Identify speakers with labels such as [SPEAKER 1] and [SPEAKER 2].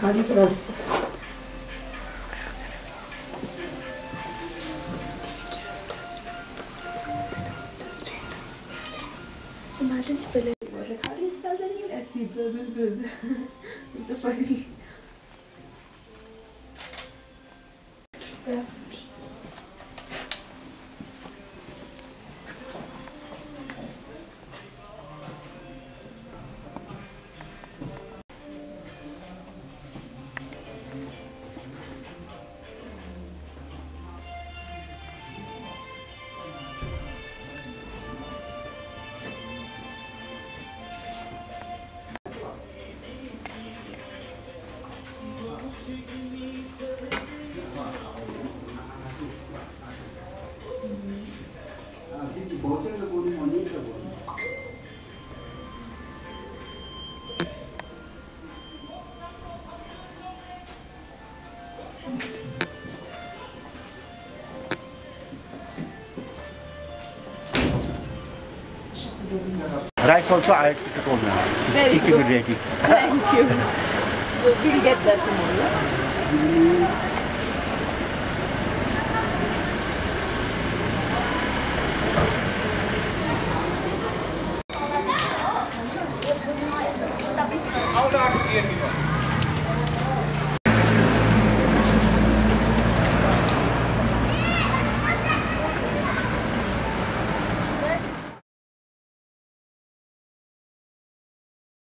[SPEAKER 1] How do you this?
[SPEAKER 2] Imagine spelling.
[SPEAKER 1] How do you spell the name? S-E-B-B-B. It's so funny.
[SPEAKER 3] Rice also I put on now.
[SPEAKER 2] Very
[SPEAKER 3] Keep it
[SPEAKER 2] good.
[SPEAKER 3] ready.
[SPEAKER 2] Thank you. So we'll get that tomorrow.